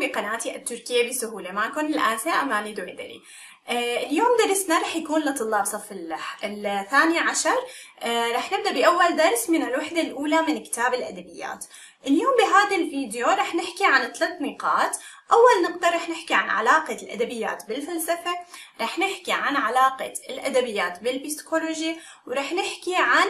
بقناتي التركية بسهولة. معكم الآسة أماني دويدري. آه، اليوم درسنا رح يكون لطلاب صف الثاني عشر. آه، رح نبدأ بأول درس من الوحدة الأولى من كتاب الأدبيات. اليوم بهذا الفيديو رح نحكي عن ثلاث نقاط. أول نقطة رح نحكي عن علاقة الأدبيات بالفلسفة رح نحكي عن علاقة الأدبيات بالبسيكولوجي ورح نحكي عن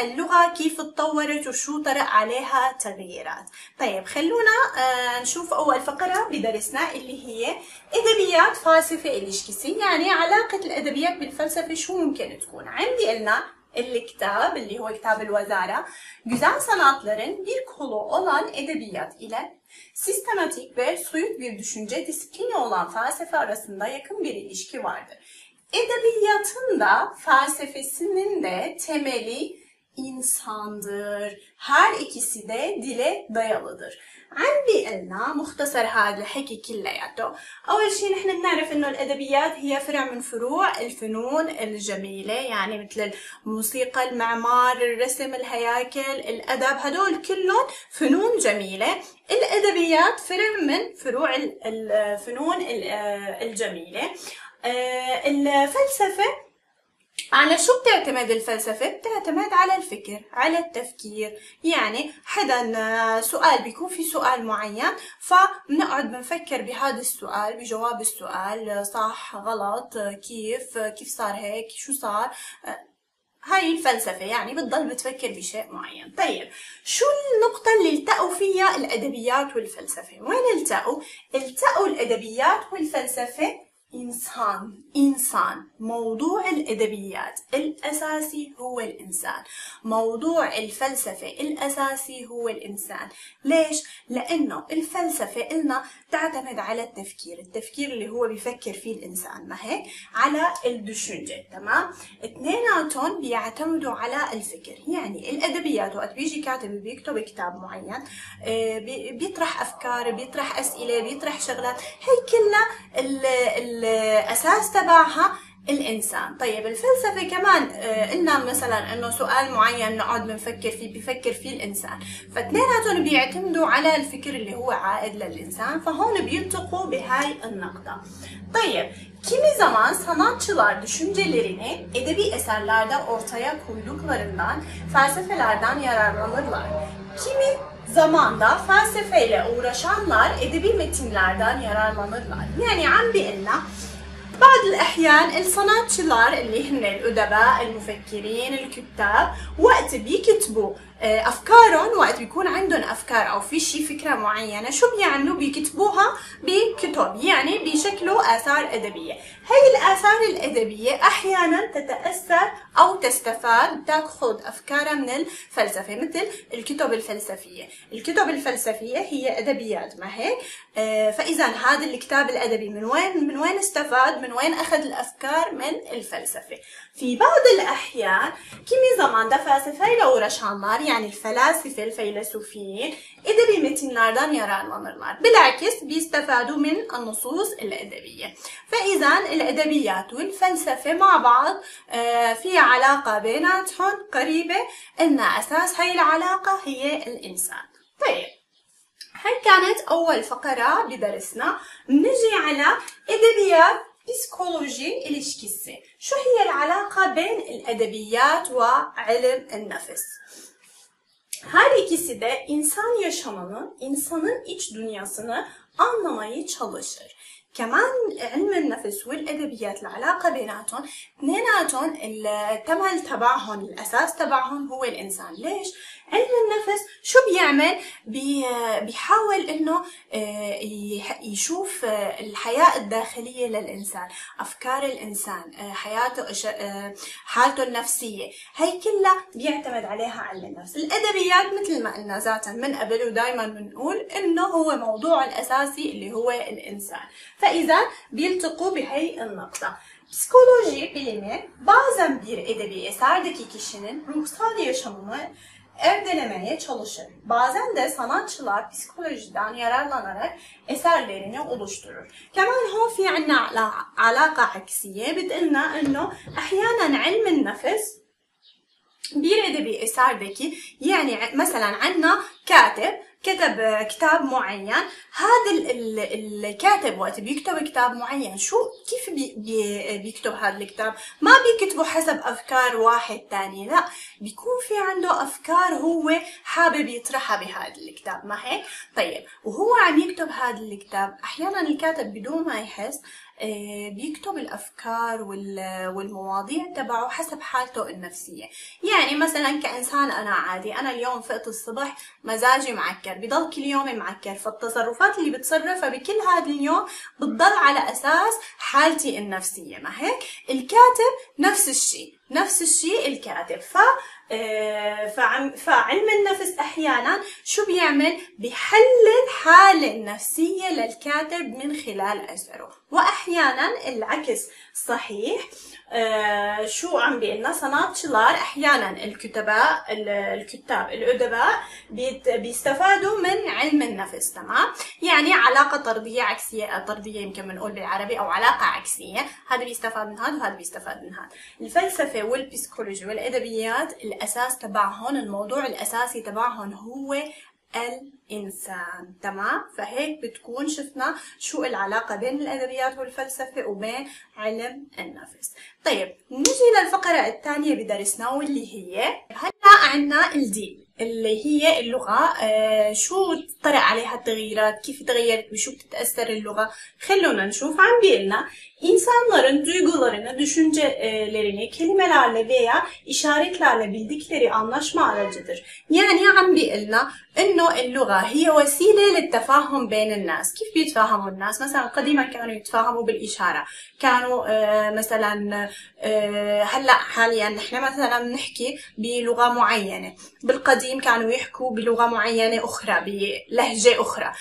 اللغة كيف تطورت وشو طرأ عليها تغييرات. طيب خلونا آه، نشوف أول فقرة بدرسنا اللي هي أدبيات فلسفة إليشكسي يعني علاقة الأدبيات بالفلسفة شو ممكن تكون؟ عندي قلنا الكتاب اللي هو كتاب الوزارة güzel sanatların bir kolu olan edebiyat ile sistematik ve soyut bir düşünce disiplini olan felsefe arasında yakın bir ilişki vardır. Edebiyatın da felsefesinin de temeli insandır. Her ikisi de dile dayalıdır. عندي قلنا مختصر هذا الحكي كلياته أول شيء نحن بنعرف إنه الأدبيات هي فرع من فروع الفنون الجميلة يعني مثل الموسيقى المعمار الرسم الهياكل الأدب هدول كلهم فنون جميلة الأدبيات فرع من فروع الفنون الجميلة آه، الفلسفة على شو بتعتمد الفلسفة؟ بتعتمد على الفكر على التفكير. يعني حدا سؤال بيكون في سؤال معين فبنقعد بنفكر بهذا السؤال بجواب السؤال صح غلط كيف كيف صار هيك شو صار؟ هاي الفلسفة. يعني بتضل بتفكر بشيء معين. طيب شو النقطة اللي التقوا فيها الأدبيات والفلسفة؟ وين التقوا؟ التقوا الأدبيات والفلسفة إنسان إنسان موضوع الأدبيات الأساسي هو الإنسان موضوع الفلسفة الأساسي هو الإنسان ليش؟ لأنه الفلسفة إلنا تعتمد على التفكير التفكير اللي هو بيفكر فيه الإنسان ما هيك؟ على الدشنجة تمام؟ اثنيناتهم بيعتمدوا على الفكر. يعني الأدبيات وقت بيجي كاتب بيكتب كتاب معين آه، بيطرح أفكار بيطرح أسئلة بيطرح شغلات هي كلها ال ال الأساس تبعها الانسان طيب الفلسفه كمان آه، قلنا مثلا انه سؤال معين نقعد بنفكر فيه بفكر فيه الانسان فاثنيناتهم بيعتمدوا على الفكر اللي هو عائد للانسان فهون بيلتقوا بهاي النقطه طيب kimi zaman sanatçılar düşüncelerini edebi eserlerde ortaya koyduklarından felsefelerden yararlanırlar. Kimi zamanda felsefeyle uğraşanlar edebi metinlerden yararlanırlar. Yani عم بيقلنا بعض الأحيان الصناتشلار اللي هن الأدباء المفكرين الكتاب وقت بيكتبوا أفكارهم وقت بيكون عندهم أفكار أو في شي فكرة معينة شو بيعملوا؟ بيكتبوها بكتب يعني بيشكلوا آثار أدبية. هي الآثار الأدبية أحيانا تتأثر أو تستفاد تاخذ أفكارها من الفلسفة مثل الكتب الفلسفية. الكتب الفلسفية هي أدبيات ما هيك آه، فاذا هذا الكتاب الأدبي من وين من وين استفاد؟ من وين أخذ الأفكار؟ من الفلسفة. في بعض الأحيان kimi zamanda felsefeyle uğraşanlar yani الفلاسفة الفيلسوفيين edebi metinlerden yararlanırlar. بالعكس بيستفادوا من النصوص الأدبية. فإذا الأدبيات والفلسفة مع بعض في علاقة بيناتهم قريبة إن أساس هاي العلاقة هي الإنسان. طيب هاي كانت أول فقرة بدرسنا نجي على أدبيات psikoloji ilişkisi. Şu هي العلاقة بين الأدبيات وعلم النفس. Her ikisi de insan yaşamının, insanın iç dünyasını anlamayı çalışır. كمان علم النفس والادبيات العلاقه بيناتهم اثنيناتهم التمل تبعهم الاساس تبعهم هو الانسان ليش علم النفس شو بيعمل؟ بي بيحاول إنه آه، يشوف آه، الحياة الداخلية للإنسان أفكار الإنسان آه، حياته حالته النفسية. هي كلها بيعتمد عليها علم النفس. الأدبيات مثل ما قلنا ذاتا من قبل ودائما بنقول إنه هو موضوع الأساسي اللي هو الإنسان. فإذا بيلتقوا بهي النقطة. Psikoloji bilimi bazen bir edebi eserdeki kişinin ruhsal yaşamını erdelemeye çalışır. Bazen de sanatçılar psikolojiden yararlanarak eserlerini oluşturur. كمان هون في عنا علاقة عكسية بتقلنا انه احيانا علم النفس bir edebi eserdeki yani mesela عنا كاتب كتب كتاب معين. هذا ال- ال- الكاتب وقت بيكتب كتاب معين شو كيف بي بي بيكتب هذا الكتاب؟ ما بيكتبه حسب أفكار واحد تاني لا بيكون في عنده أفكار هو حابب يطرحها بهذا الكتاب ما هيك؟ طيب وهو عم يكتب هذا الكتاب أحيانا الكاتب بدون ما يحس بيكتب الأفكار وال- والمواضيع تبعه حسب حالته النفسية. يعني مثلا كإنسان أنا عادي أنا اليوم فقت الصبح مزاجي معكر بضل كل يوم معكر فالتصرفات اللي بتصرفها بكل هذا اليوم بتضل على أساس حالتي النفسية ما هيك؟ الكاتب نفس الشيء. نفس الشيء الكاتب. ف آه، فعلم النفس أحيانا شو بيعمل؟ بيحلل حالة النفسية للكاتب من خلال أثره. وأحيانا العكس صحيح آه، شو عم بيقلنا؟ صنات شلار أحيانا الكتباء ال- الكتاب الأدباء بيستفادوا من علم النفس تمام؟ يعني علاقة طرديه عكسية آه، طرديه يمكن بنقول بالعربي أو علاقة عكسية. هذا بيستفاد من هذا وهذا بيستفاد من هذا. الفلسفة والبسيكولوجي والأدبيات الأساس تبعهم الموضوع الأساسي تبعهم هو الإنسان. تمام؟ فهيك بتكون شفنا شو العلاقة بين الأدبيات والفلسفة وبين علم النفس. طيب نجي للفقرة الثانية بدرسنا واللي هي هلا عنا الدين. اللي هي اللغة آه شو طرأ عليها التغييرات؟ كيف تغيرت؟ بشو بتتأثر اللغة؟ خلونا نشوف عم بيقلنا İnsanların duygularını, düşüncelerini kelimelerle veya işaretlerle bildikleri anlaşma aracıdır. يعني عم بيقلنا إنه اللغة هي وسيلة للتفاهم بين الناس، كيف بيتفاهموا الناس؟ مثلا قديما كانوا يتفاهموا بالإشارة، كانوا آه، مثلا آه، هلأ حاليا نحن مثلا بنحكي بلغة معينة، بالقديم كانوا يحكوا بلغة معينة أخرى بلهجة أخرى،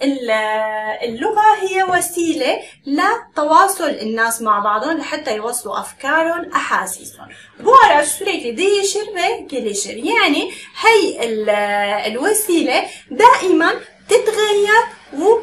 فاللغة هي وسيلة لتواصل الناس مع بعضهم لحتى يوصلوا أفكارهم أحاسيسهم. bu araç sürekli değişir ve يعني هي ال- الوسيلة دائما تتغير و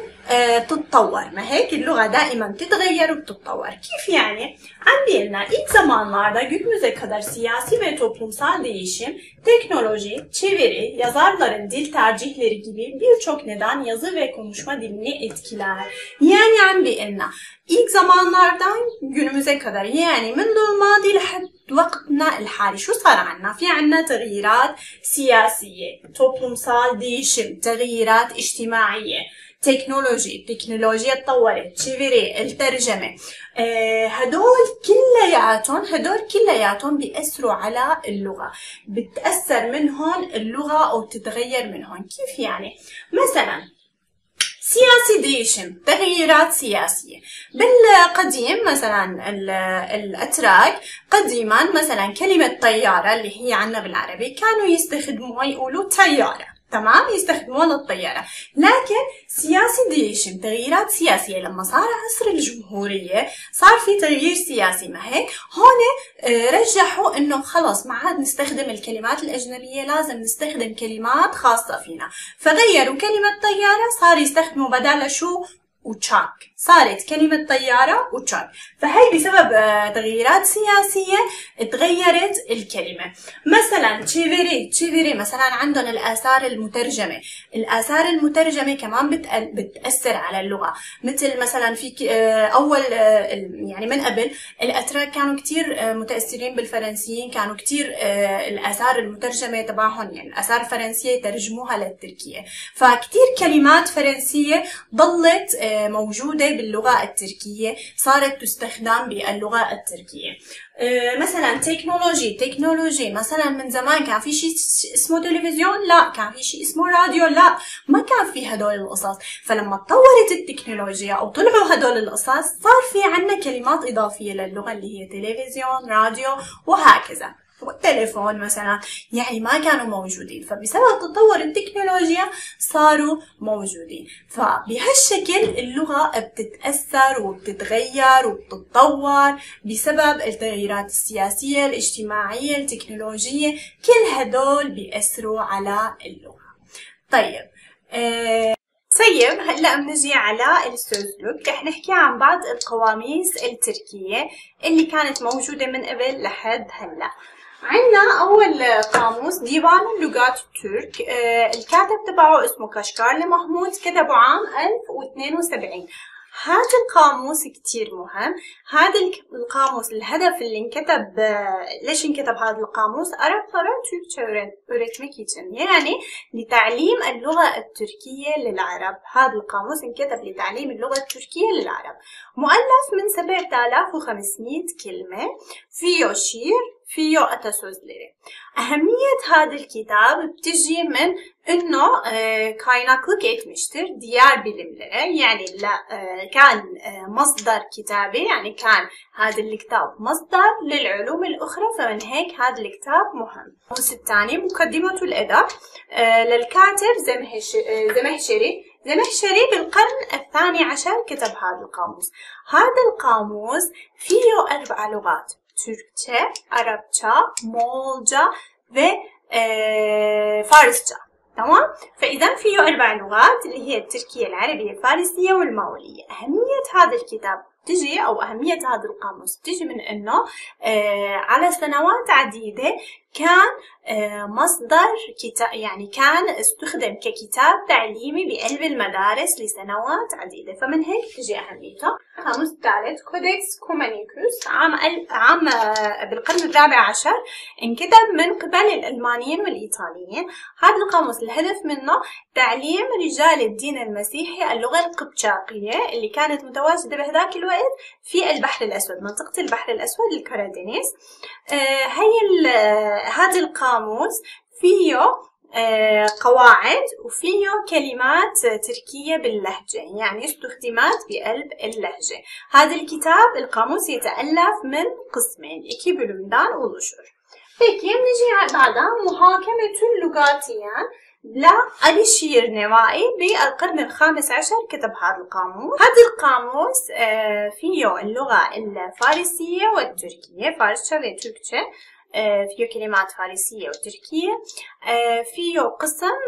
تتطور ما هيك اللغة دائما تتغير وبتتطور كيف يعني؟ عم بيقلنا ilk zamanlarda günümüze kadar siyasi ve toplumsal değişim, teknoloji, çeviri, yazarların dil tercihleri gibi birçok neden yazı ve konuşma dilini etkiler. Yani عم بيقلنا ilk zamanlardan günümüze kadar يعني منذ الماضي لحد وقتنا الحالي شو صار عنا؟ في عنا تغييرات سياسية، toplumsal değişim, تغييرات اجتماعية، تكنولوجي التكنولوجيا تطورت çeviri الترجمة. آه هدول كلياتهم هدول كلياتهم بيأثروا على اللغة. بتأثر منهم اللغة أو بتتغير منهم كيف يعني مثلا siyasi değişim تغييرات سياسية بالقديم مثلا ال- الأتراك قديما مثلا كلمة طيارة اللي هي عنا بالعربي كانوا يستخدموها يقولوا tayyare. تمام يستخدموها للطيارة لكن سياسي değişim تغييرات سياسية. لما صار عصر الجمهورية صار في تغيير سياسي ما هيك؟ هون آه، رجحوا إنه خلص ما عاد نستخدم الكلمات الأجنبية لازم نستخدم كلمات خاصة فينا. فغيروا كلمة طيارة صار يستخدموا بدالها شو؟ وتشاك صارت كلمة طيارة وتشاك فهي بسبب آه، تغييرات سياسية تغيرت الكلمة. مثلا çeviri çeviri مثلا عندهم الآثار المترجمة. الآثار المترجمة كمان بتأ- بتأثر على اللغة. مثل مثلا في آه، أول آه، يعني من قبل الأتراك كانوا كتير متأثرين بالفرنسيين. كانوا كتير الآثار المترجمة تبعهم يعني الآثار الفرنسية يترجموها للتركية. فكتير كلمات فرنسية ضلت موجودة باللغة التركية صارت تستخدم باللغة التركية. آه، مثلا teknoloji teknoloji مثلا من زمان كان في شيء اسمه تلفزيون؟ لا. كان في شيء اسمه راديو؟ لا. ما كان في هدول القصص. فلما تطورت التكنولوجيا أو طلعوا هدول القصص صار في عنا كلمات إضافية للغة اللي هي تلفزيون راديو وهكذا. والتليفون مثلا. يعني ما كانوا موجودين. فبسبب تطور التكنولوجيا صاروا موجودين. فبهالشكل اللغة بتتأثر وبتتغير وبتتطور بسبب التغييرات السياسية الاجتماعية التكنولوجية. كل هدول بيأثروا على اللغة. طيب آه طيب هلأ بنجي على السوزلوك رح نحكي عن بعض القواميس التركية اللي كانت موجودة من قبل لحد هلأ. عندنا أول قاموس ديوان اللغات الترك. آه، الكاتب تبعه اسمه كاشكارلي محمود كتبه عام 1072 هذا القاموس كتير مهم. هذا القاموس الهدف اللي انكتب ليش انكتب هذا القاموس؟ يعني لتعليم اللغة التركية للعرب. هذا القاموس انكتب لتعليم اللغة التركية للعرب. مؤلف من 7500 كلمة. فيه شير فيه atasözleri. Ahemmiyet hadil kitap بتجي من إنه kaynaklık etmiştir diğer bilimlere يعني كان مصدر كتابي يعني كان هذا الكتاب مصدر للعلوم الأخرى فمن هيك هذا الكتاب مهم. القاموس الثاني مقدمة الأدب للكاتب زمهشري. زمهشري بالقرن الثاني عشر كتب هذا القاموس. هذا القاموس فيه أربع لغات. Türkçe, Arapça, Moğolca ve e, Farsça. تمام فإذا فيه أربع لغات اللي هي التركية العربية الفارسية والمغولية أهمية هذا الكتاب. تجي أو أهمية هذا القاموس. تجي من أنه آه على سنوات عديدة كان آه مصدر كتاب يعني كان استخدم ككتاب تعليمي بقلب المدارس لسنوات عديدة. فمن هيك تجي أهميته. القاموس الثالث Codex Cumanicus عام عام آه، بالقرن الرابع عشر انكتب من قبل الألمانيين والإيطاليين. هذا القاموس الهدف منه تعليم رجال الدين المسيحي اللغة القبطاقية اللي كانت متواجدة بهذاك الوقت في البحر الأسود منطقة البحر الأسود الكرادينيس آه هي هذا القاموس فيه آه، قواعد وفيه كلمات تركية باللهجة يعني استخدمات بقلب اللهجة. هذا الكتاب القاموس يتألف من قسمين iki bölümden oluşur. Peki نجي بعدها محاكمة اللغاتية لعلي شير نوائي بالقرن الخامس عشر كتب هذا القاموس. هذا القاموس آه، فيه اللغة الفارسية والتركية فارسة وتركية فيه كلمات فارسية وتركية. آه، فيه قسم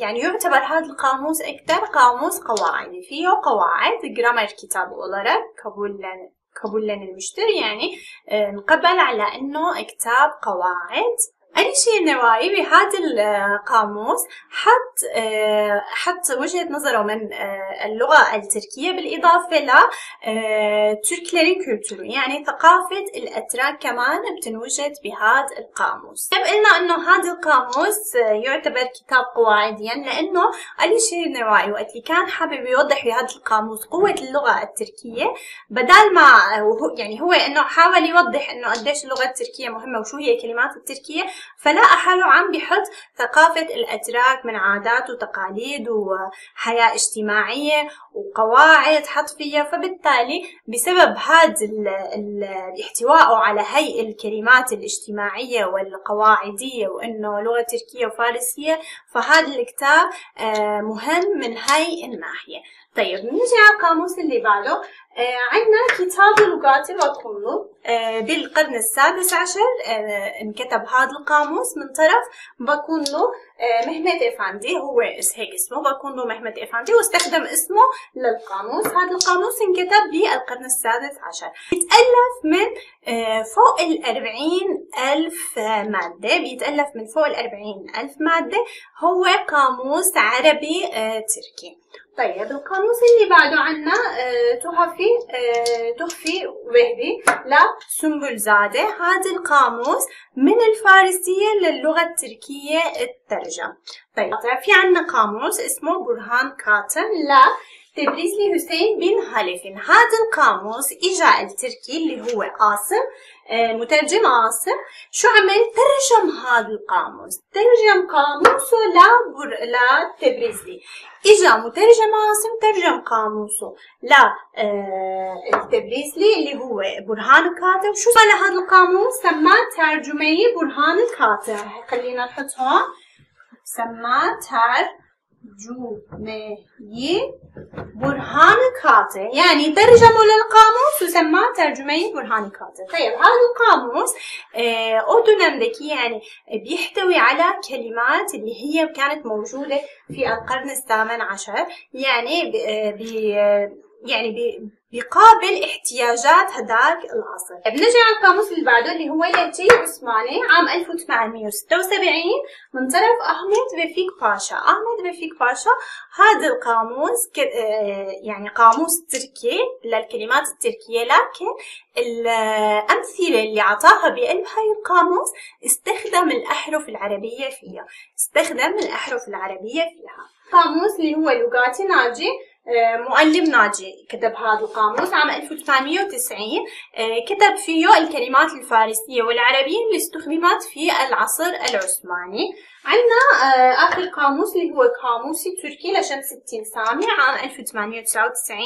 يعني يعتبر هذا القاموس أكثر قاموس قواعدي فيه قواعد جرامر كتاب olarak kabullen المشتري يعني نقبل على إنه كتاب قواعد. أي شيء نوائي بهذا القاموس حط آه، حط وجهة نظره من آه، اللغة التركية بالإضافة ل تركلرين كولتورو يعني ثقافة الأتراك كمان بتنوجد بهذا القاموس. طيب قلنا إنه هذا القاموس يعتبر كتاب قواعديا لأنه أي شيء نوائي وقت اللي كان حابب يوضح بهذا القاموس قوة اللغة التركية بدل ما يعني هو إنه حاول يوضح إنه قديش اللغة التركية مهمة وشو هي الكلمات التركية فلقى حاله عم بحط ثقافة الأتراك من عادات وتقاليد وحياة اجتماعية وقواعد حط فيها فبالتالي بسبب هذا الاحتواء على هي الكلمات الاجتماعية والقواعدية وإنه لغة تركية وفارسية فهذا الكتاب آه، مهم من هاي الناحية. طيب نجي على القاموس اللي بعده. آه عندنا كتاب لغات وكله آه بالقرن السادس عشر آه انكتب هذا القاموس من طرف. بكون له آه مهمة إفاندي هو هيك اسمه. بكون له مهمة إفاندي واستخدم اسمه للقاموس. هذا القاموس انكتب بالقرن السادس عشر. يتألف من آه فوق الأربعين ألف مادة. بيتألف من فوق الأربعين ألف مادة. هو قاموس عربي آه تركي. طيب القاموس اللي بعده عنا آه، تحفي آه، تحفي وهبي لسنبلزادة هذا القاموس من الفارسية للغة التركية الترجم طيب في عنا قاموس اسمه برهان كاتم لا تبريزلي حسين بن هالفين هذا القاموس اجا التركي اللي هو قاسم مترجم عاصم شو عمل ترجم هذا القاموس ترجم قاموسه لبر... لتبريزلي اجا مترجم عاصم ترجم قاموسه ل التبريزلي اللي هو برهان الكاتب شو سمى هذا القاموس سماه ترجمي برهان الكاتب خلينا نحط هون سماه ترجمي ترجمي برهان كاتي يعني ترجموا للقاموس وسماه ترجمي برهان كاتي طيب هذا القاموس أو dönemdeki يعني بيحتوي على كلمات اللي هي كانت موجودة في القرن الثامن عشر يعني بي يعني بي بيقابل احتياجات هداك العصر. بنجي على القاموس اللي بعده اللي هو لاتي عثماني عام 1876 من طرف أحمد بفيك باشا. أحمد بفيك باشا هذا القاموس يعني قاموس تركي للكلمات التركية لكن الأمثلة اللي عطاها بقلب هاي القاموس استخدم الأحرف العربية فيها. استخدم الأحرف العربية فيها. قاموس اللي هو لغاتي ناجي مؤلف ناجي كتب هذا القاموس عام 1890 آه، كتب فيه الكلمات الفارسية والعربية اللي استخدمت في العصر العثماني. عندنا آه، آخر قاموس اللي هو قاموس تركي لشمس التنسامي عام 1899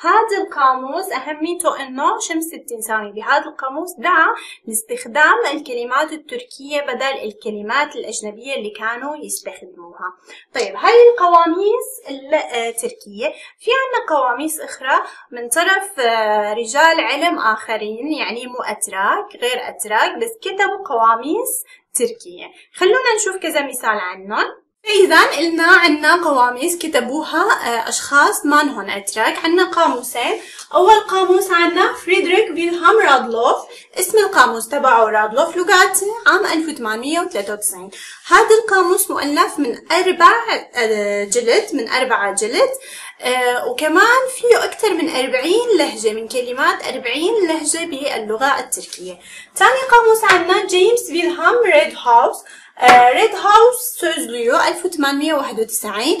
هذا القاموس أهميته إنه شمس التنسامي بهذا القاموس دعا لاستخدام الكلمات التركية بدل الكلمات الأجنبية اللي كانوا يستخدموها. طيب هاي القواميس التركية في عنا قواميس أخرى من طرف آه، رجال علم آخرين يعني مو أتراك غير أتراك بس كتبوا قواميس تركية. خلونا نشوف كذا مثال عنهم. إذا قلنا عنا قواميس كتبوها آه، أشخاص ما أتراك. عنا قاموسين أول قاموس عنا فريدريك فيلهام رادلوف. اسم القاموس تبعه رادلوف. Lügatı عام 1893 هذا القاموس مؤلف من أربع آه، جلد من أربعة جلد. وكمان فيه أكثر من 40 لهجة من كلمات 40 لهجة باللغة التركية. ثاني قاموس عنا جيمس فيلهام ريد هاوس ريد هاوس Sözlüğü 1891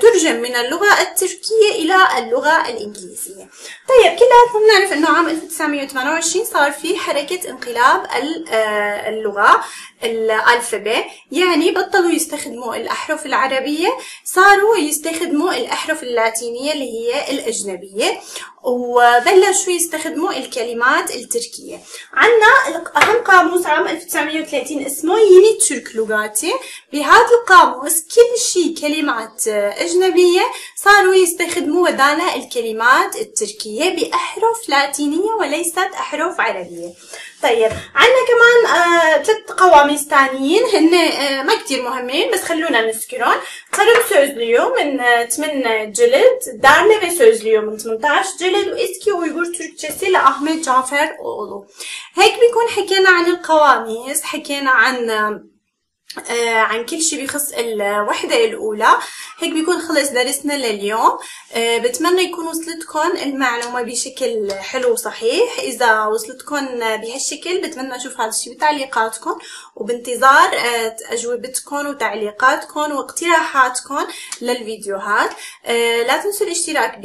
ترجم من اللغة التركية إلى اللغة الإنجليزية. طيب كلياتنا بنعرف إنه عام 1928 صار في حركة انقلاب آه، اللغة الألفبي يعني بطلوا يستخدموا الأحرف العربية صاروا يستخدموا الأحرف اللاتينية اللي هي الأجنبية. وبلشوا يستخدموا الكلمات التركية. عنا أهم قاموس عام 1930 اسمه Yeni Türk Lügatı. بهذا القاموس كل شيء كلمات أجنبية صاروا يستخدموا بدالها الكلمات التركية بأحرف لاتينية وليست أحرف عربية. طيب عندنا كمان آه ثلاث قواميس ثانيين هن آه ما كتير مهمين بس خلونا نذكرهم Tarama Sözlüğü من آه 8 جلد Derleme Sözlüğü من 18 جلد و Eski Uygur Türkçesi لأحمد جعفر أولو. هيك بيكون حكينا عن القواميس حكينا عن آه عن كل شيء بيخص الوحدة الأولى. هيك بيكون خلص درسنا لليوم. آه بتمنى يكون وصلتكم المعلومة بشكل حلو وصحيح. إذا وصلتكم بهالشكل بتمنى أشوف هذا الشيء بتعليقاتكم وبانتظار آه أجوبتكم وتعليقاتكم واقتراحاتكم للفيديوهات. آه لا تنسوا الاشتراك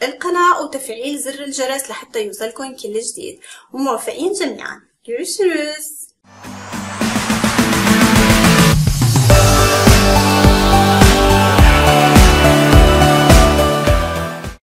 بالقناة وتفعيل زر الجرس لحتى يوصلكم كل جديد. وموفقين جميعا. Görüşürüz.